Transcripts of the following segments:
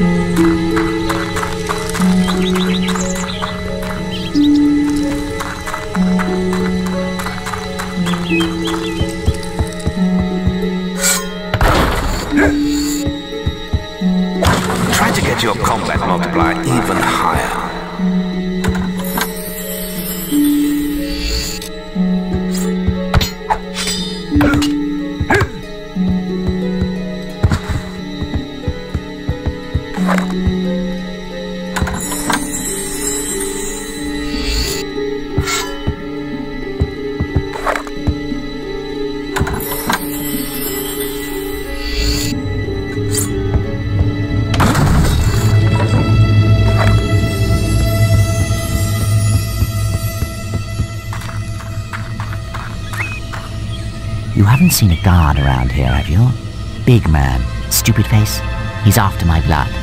음 around here, have you? Big man, stupid face. He's after my blood.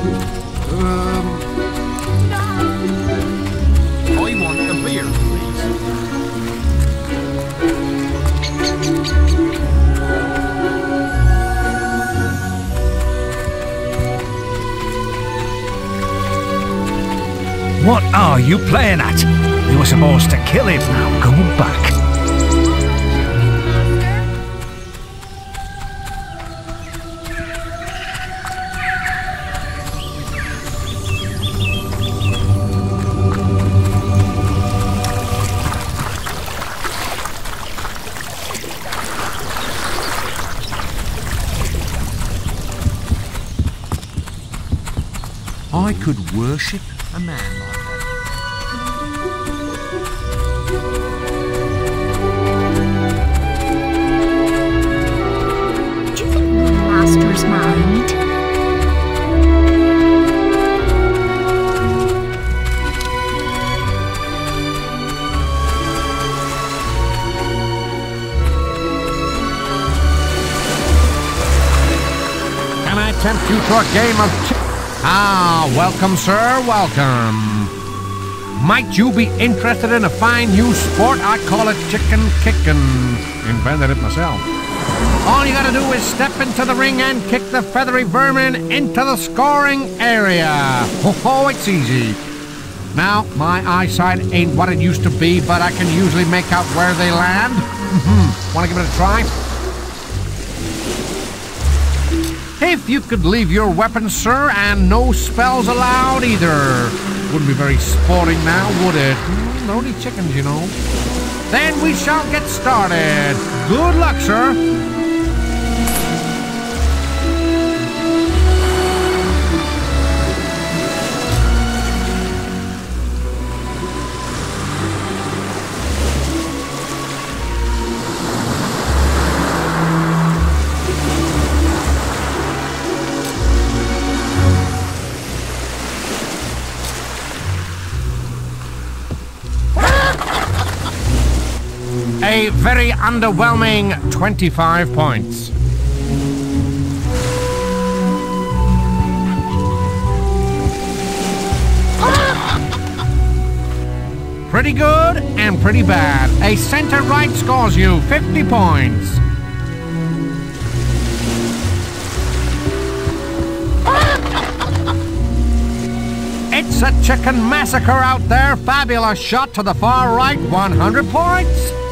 Um, I want a beer, please. What are you playing at? You were supposed to kill him. Now go back. A game of Ah, welcome, sir, welcome. Might you be interested in a fine new sport? I call it chicken kicking. Invented it myself. All you gotta do is step into the ring and kick the feathery vermin into the scoring area. Oh, it's easy. Now, my eyesight ain't what it used to be, but I can usually make out where they land. Wanna give it a try? If you could leave your weapon, sir, and no spells allowed either. Wouldn't be very sporting now, would it? Hmm, Only chickens, you know. Then we shall get started. Good luck, sir. A very underwhelming 25 points. Pretty good and pretty bad. A center right scores you 50 points. It's a chicken massacre out there. Fabulous shot to the far right, 100 points.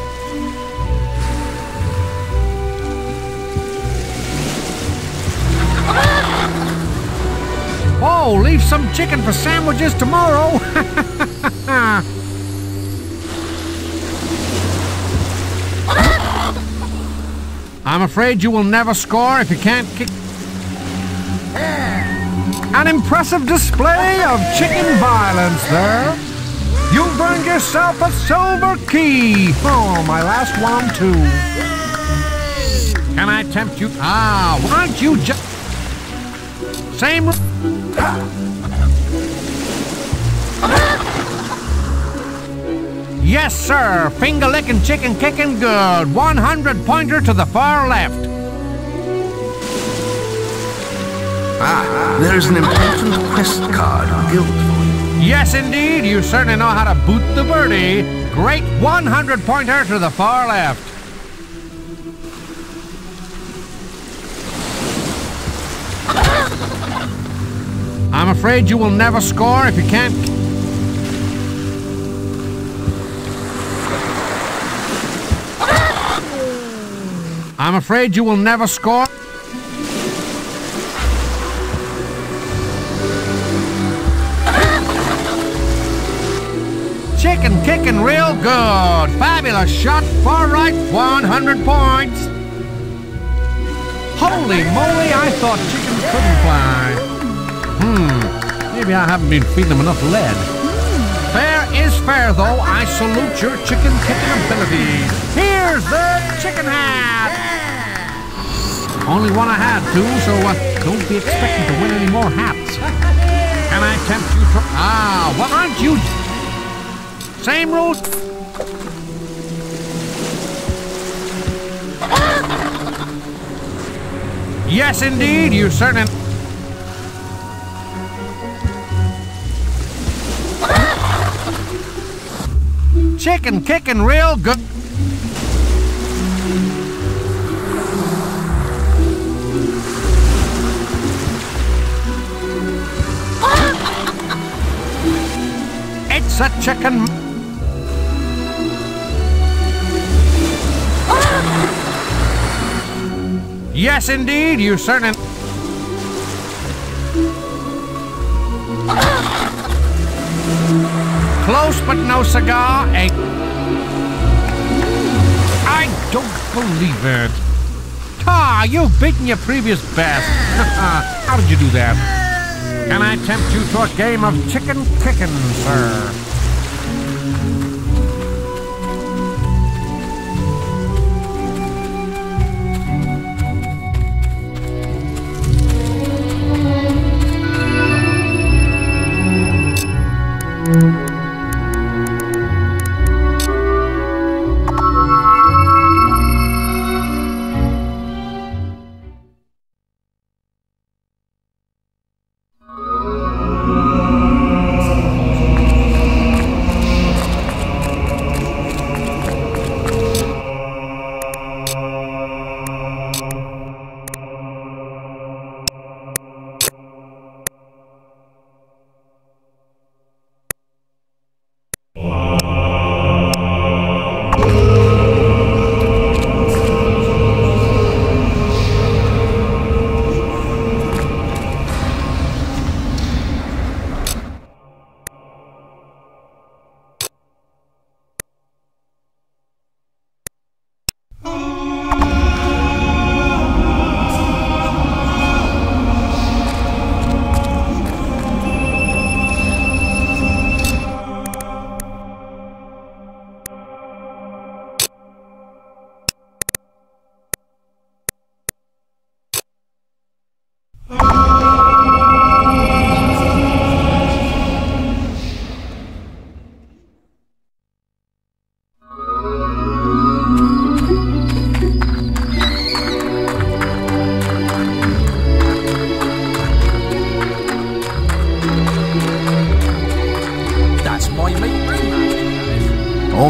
Leave some chicken for sandwiches tomorrow. I'm afraid you will never score if you can't kick. An impressive display of chicken violence there. You've earned yourself a silver key. Oh, my last one, too. Can I tempt you? Ah, why don't you just. Same. Yes, sir. Finger licking, chicken kicking good. 100 pointer to the far left. Ah, there's an important quest card. Yes, indeed. You certainly know how to boot the birdie. Great 100 pointer to the far left. I'm afraid you will never score if you can't. I'm afraid you will never score. Chicken kicking real good. Fabulous shot. Far right, 100 points. Holy moly, I thought chickens couldn't fly. Hmm, maybe I haven't been feeding them enough lead. Fair is fair, though. I salute your chicken kicking abilities. Here's the chicken hat. Only one I had, too, so uh, don't be expecting to win any more hats. Can I tempt you to... Ah, why aren't you... Same rules. Yes, indeed, you certainly... Chicken kicking real good. It's a chicken. Yes, indeed, you certainly. Close but no cigar. A. I don't believe it. Ah, you've beaten your previous best. How did you do that? Can I tempt you to a game of chicken kicking, sir?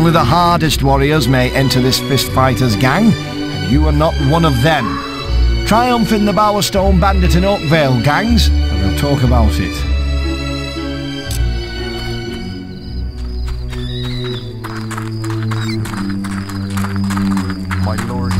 The hardest warriors may enter this fist fighters gang, and you are not one of them. Triumph in the Bowerstone Bandit and Oakvale gangs, and we'll talk about it. My lord.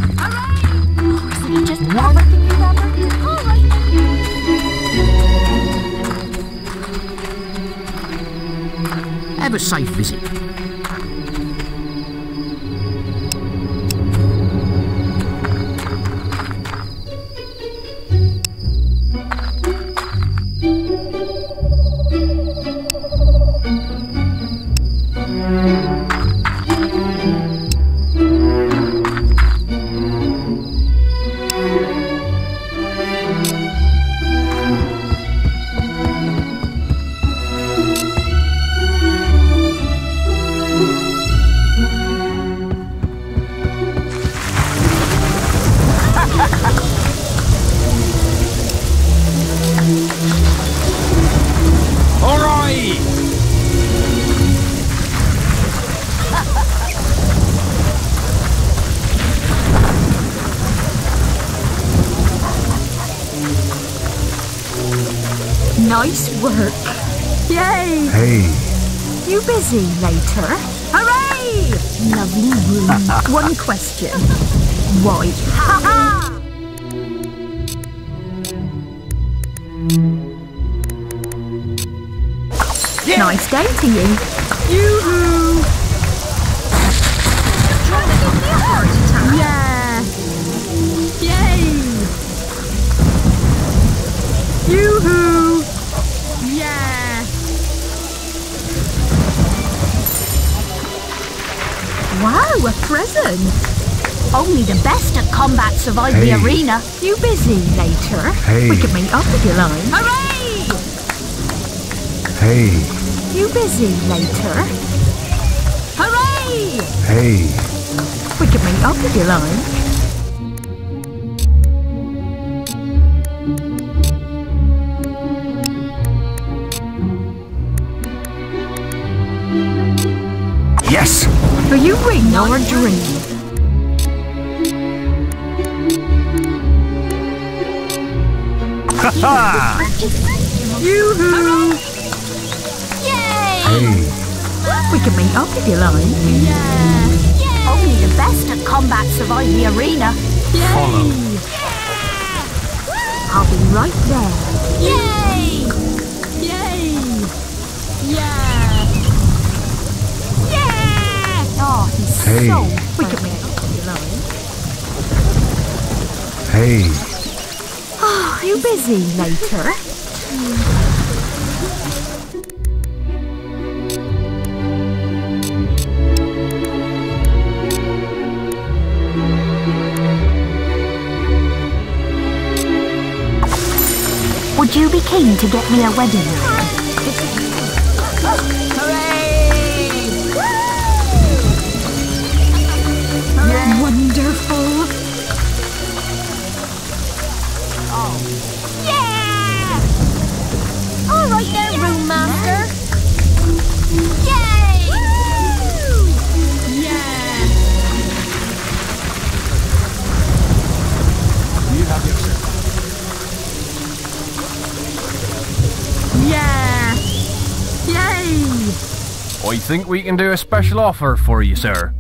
Only the best at combat survive Hey. the arena. You busy later? Hey. We can meet up if you like. Hooray! Hey. You busy later? Hooray! Hey. We can meet up if you like. Yes! Are you ring or dream? Yoo-hoo! Yay! Hey. can meet up if you like. Yeah. Only the best at combat survive the arena. Follow. I'll be right there. Yay! Yay! Yeah! Yeah! Oh, he's Hey. so we can meet up if you like. Hey. Oh, you busy later? Would you be keen to get me a wedding ring? Wonderful. Master. Yay! Yeah! Yeah. Yay. I think we can do a special offer for you, sir.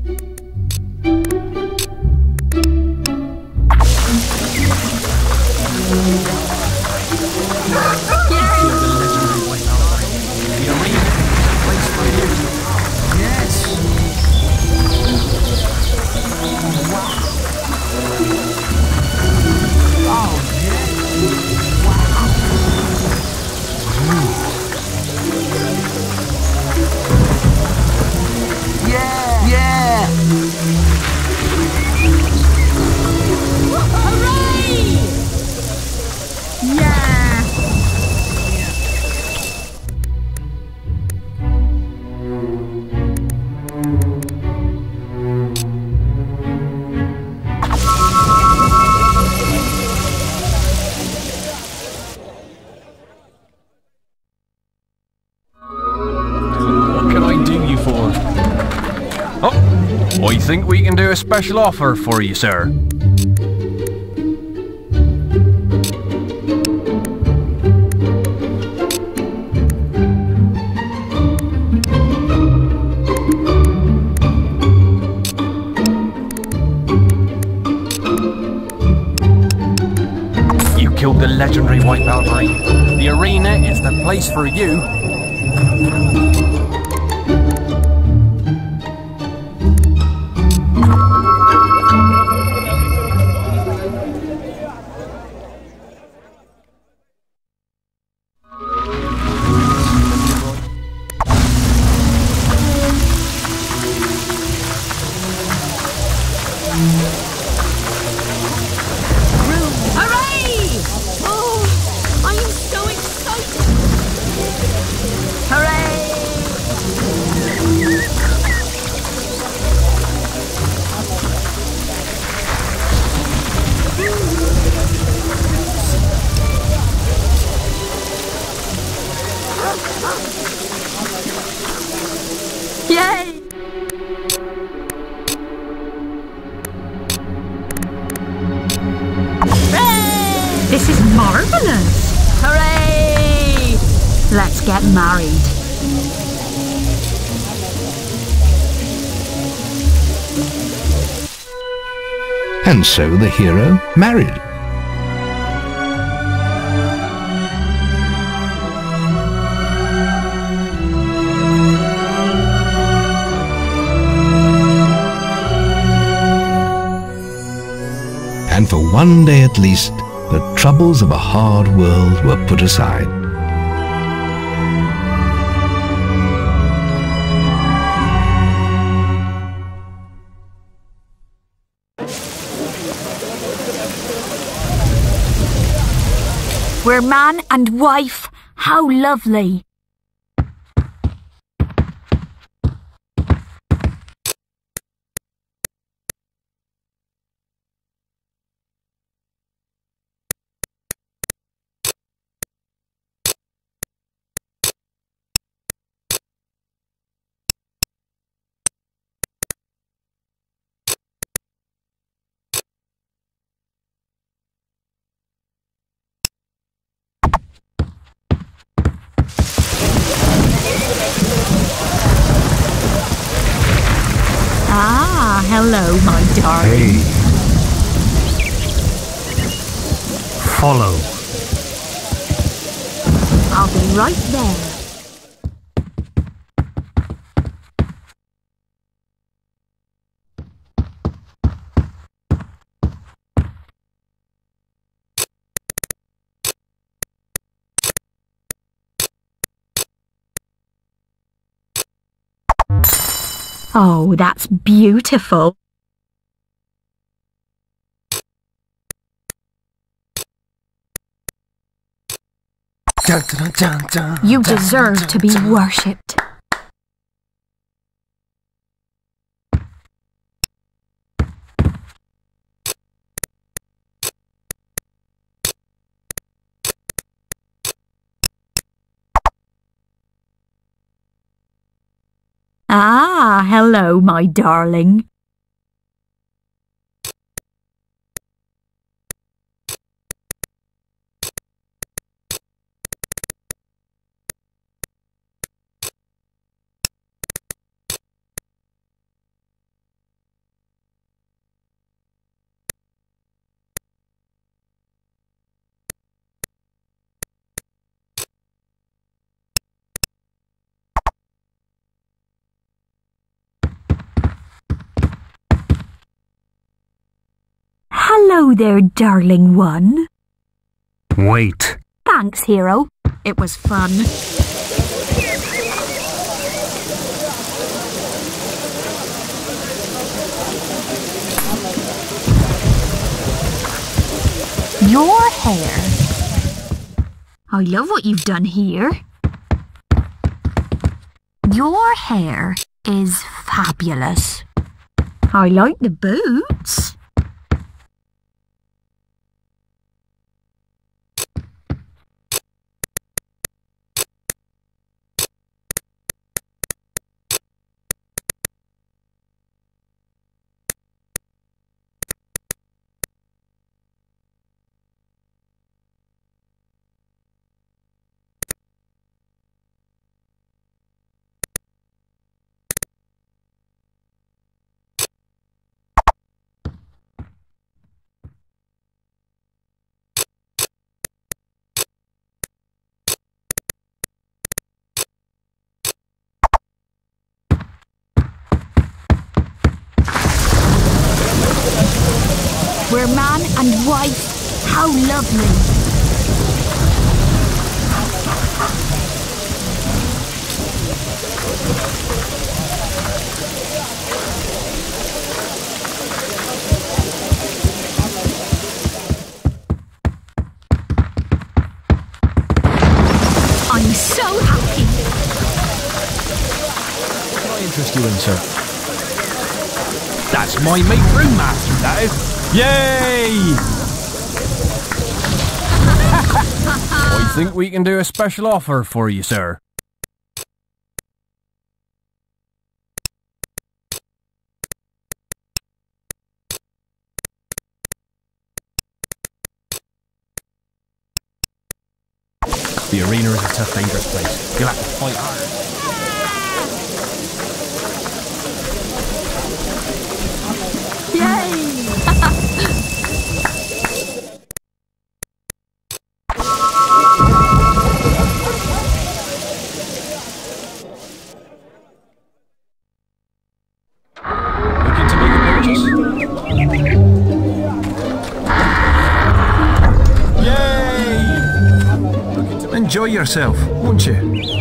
Oh, I think we can do a special offer for you, sir. You killed the legendary White Balverine. The arena is the place for you. So the hero married. And for one day at least, the troubles of a hard world were put aside. We're man and wife. How lovely. Hello, my darling. Hey. Follow. I'll be right there. Oh, that's beautiful. You deserve to be worshipped. Ah, hello, my darling. There, darling one. Wait. Thanks, hero. It was fun. Your hair. I love what you've done here. Your hair is fabulous. I like the boots. We're man and wife. How lovely. I'm so happy. What can I interest you in, sir? That's my mate Brewmaster, that is. Yay! I think we can do a special offer for you, sir. The arena is a tough, dangerous place. You'll have to fight hard. Looking yourself, won't you?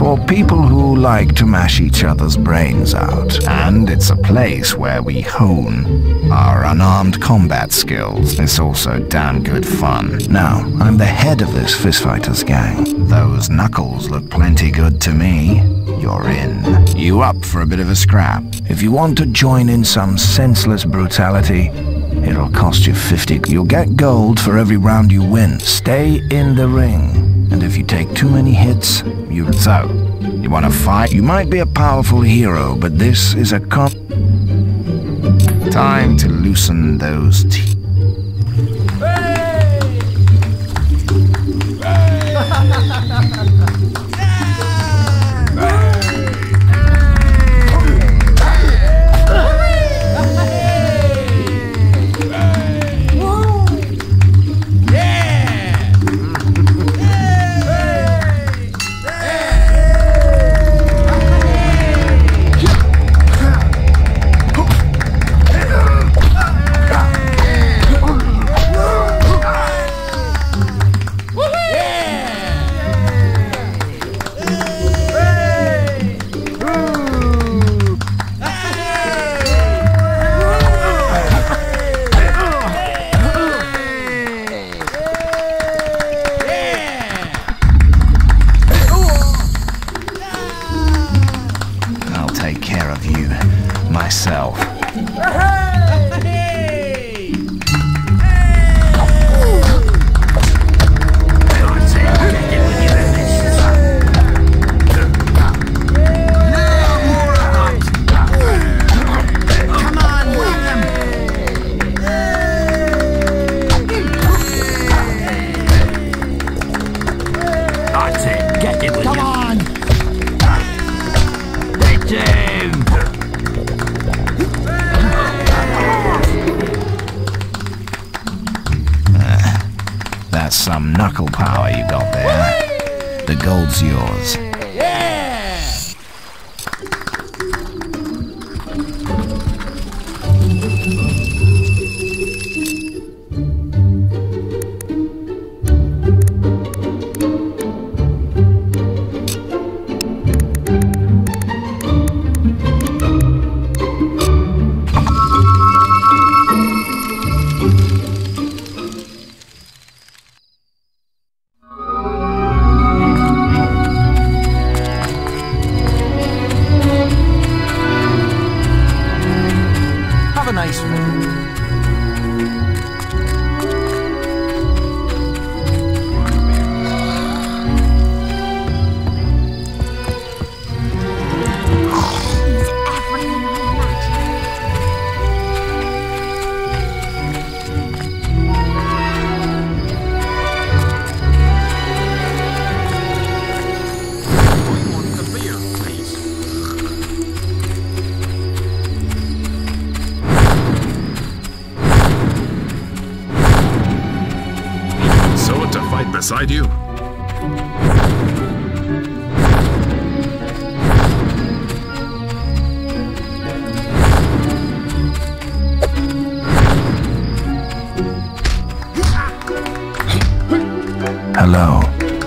For people who like to mash each other's brains out. And it's a place where we hone our unarmed combat skills. It's also damn good fun. Now, I'm the head of this Fist Fighters gang. Those knuckles look plenty good to me. You're in. You up for a bit of a scrap? If you want to join in some senseless brutality, It'll cost you 50. You'll get gold for every round you win. Stay in the ring. And if you take too many hits, you... So, you want to fight? You might be a powerful hero, but this is a con... Time to loosen those teeth. That's some knuckle power you got there. The gold's yours. Have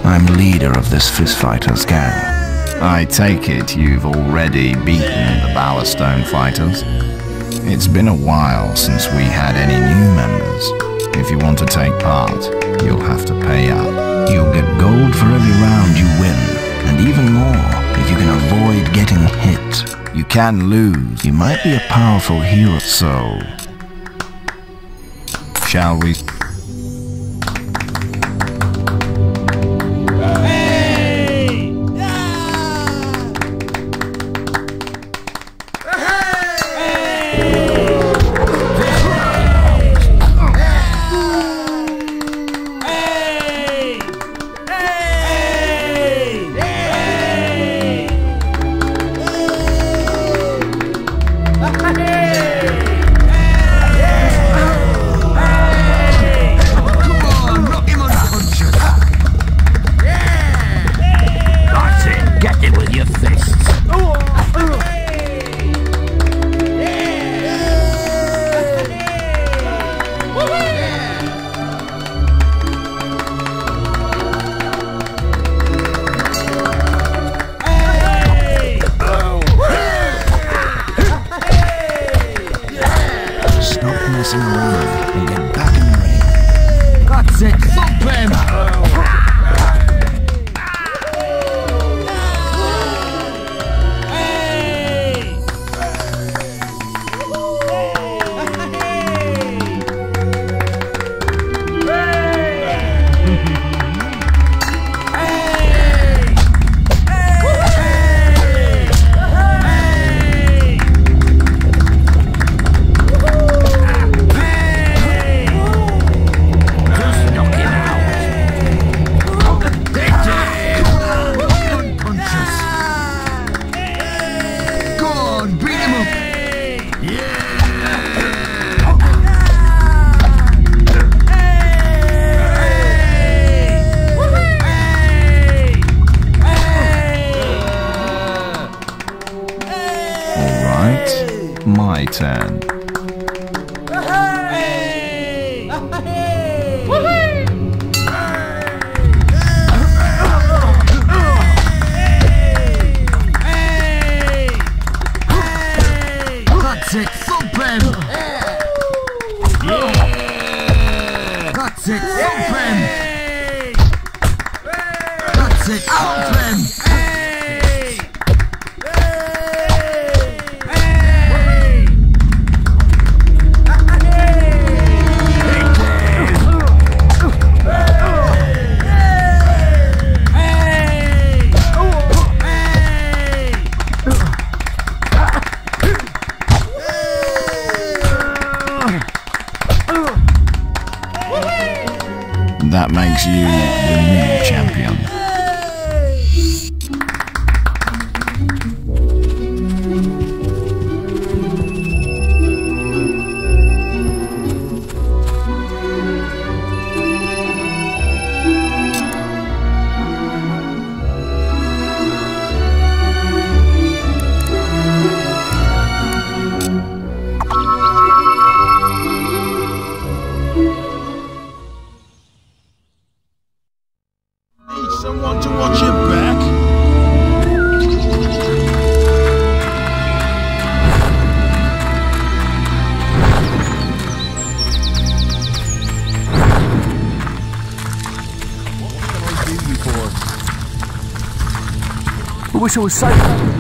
I'm leader of this Fist Fighters gang. I take it you've already beaten the Bowerstone Fighters. It's been a while since we had any new members. If you want to take part, you'll have to pay up. You'll get gold for every round you win, and even more if you can avoid getting hit. You can lose. You might be a powerful hero, so... Shall we... that makes you the new champion. wish it was safe.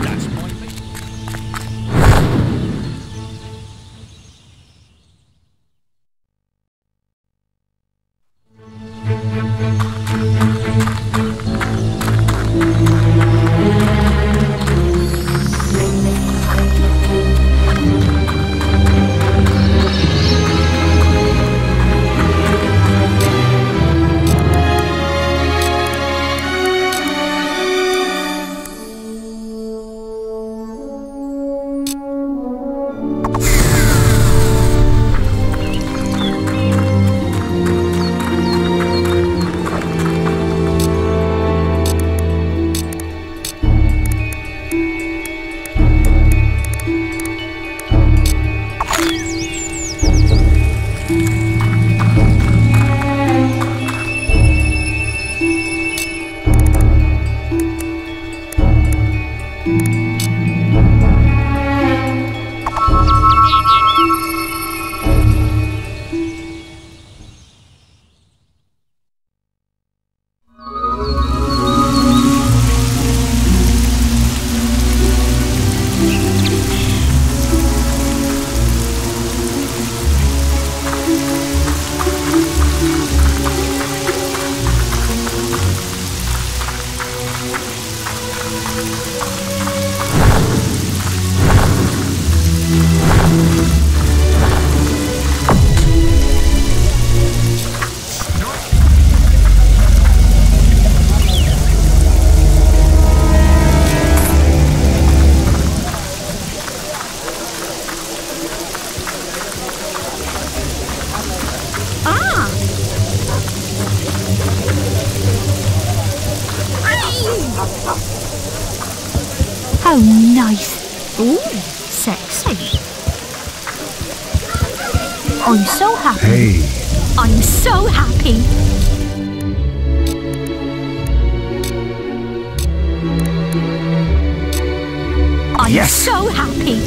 yes. so happy.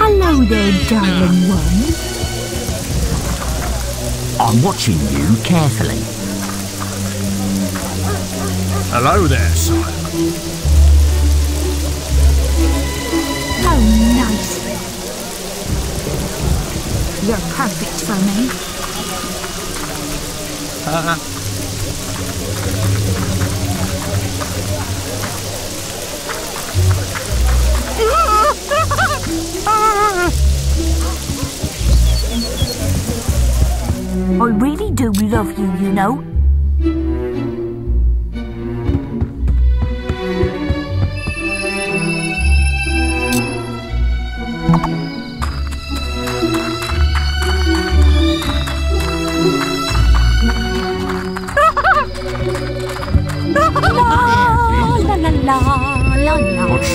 Hello there, darling one. I'm watching you carefully. Hello there, Simon. You're perfect for me. Uh-huh. I really do love you, you know.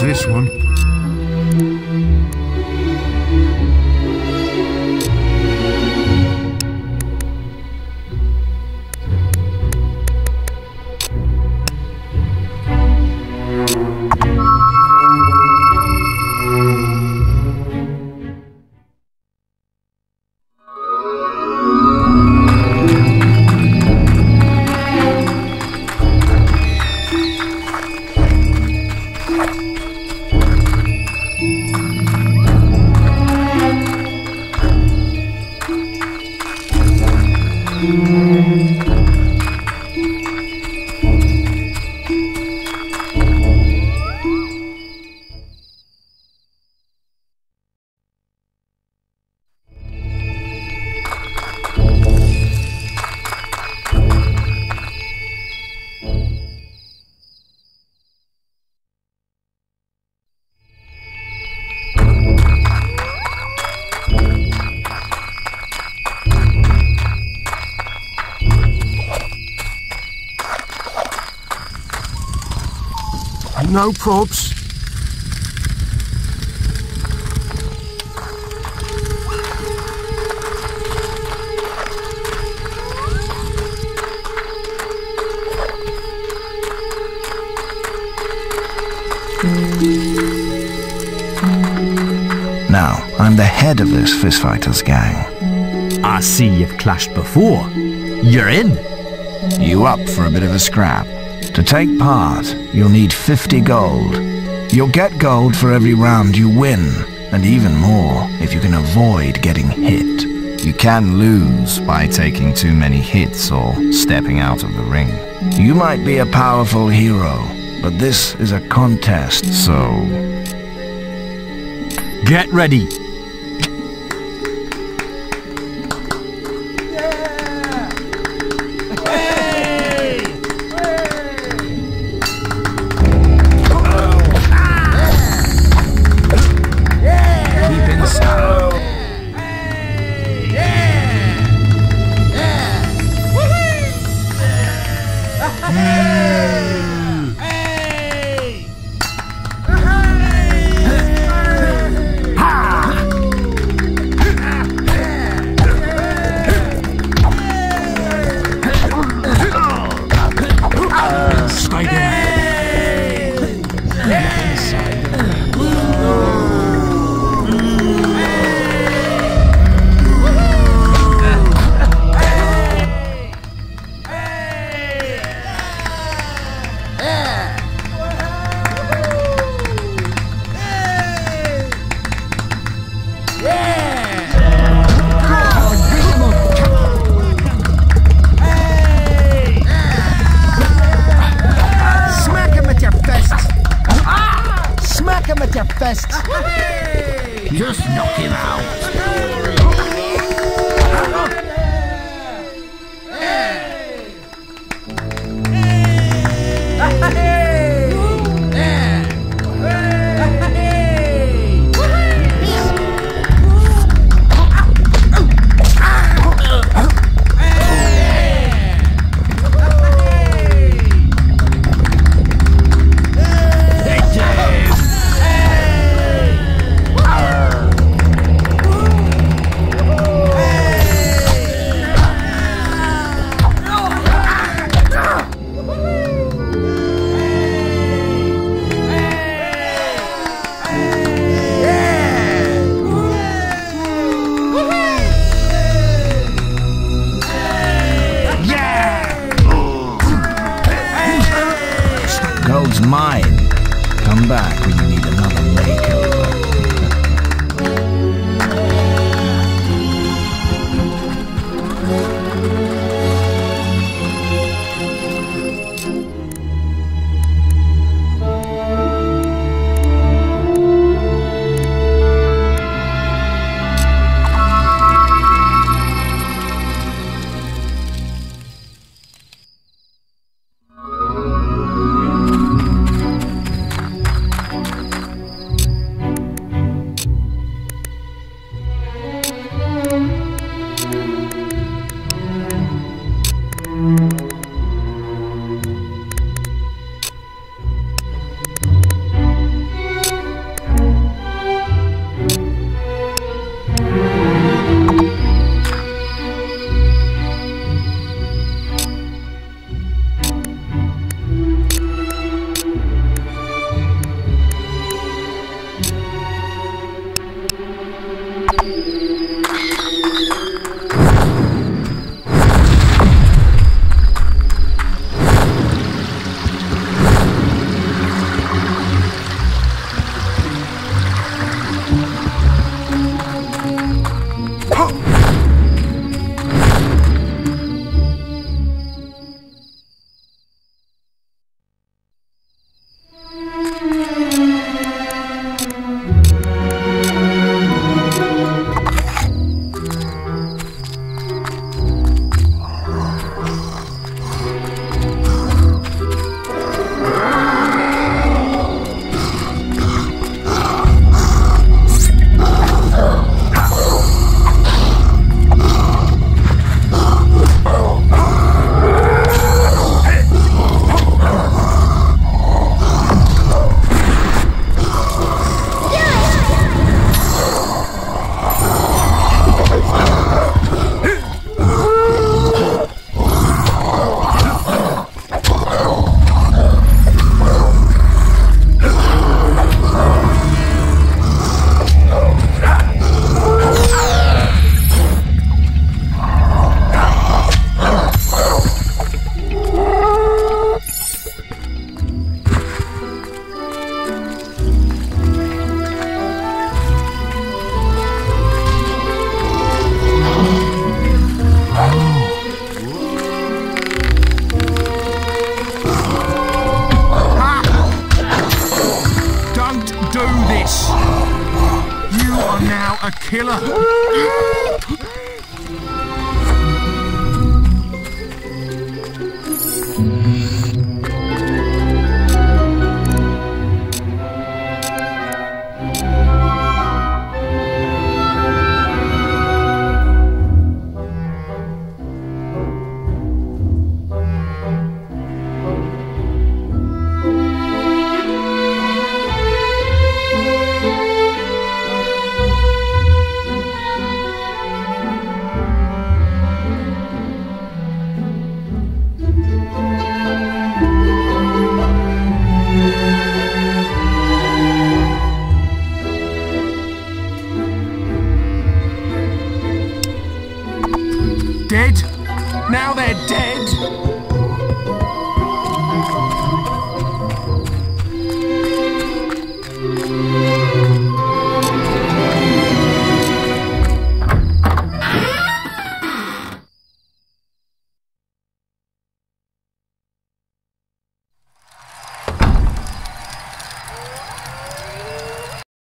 This one. No probs. Now, I'm the head of this fistfighters gang. I see you've clashed before. You're in. You up for a bit of a scrap? To take part, you'll need 50 gold. You'll get gold for every round you win, and even more if you can avoid getting hit. You can lose by taking too many hits or stepping out of the ring. You might be a powerful hero, but this is a contest, so Get ready.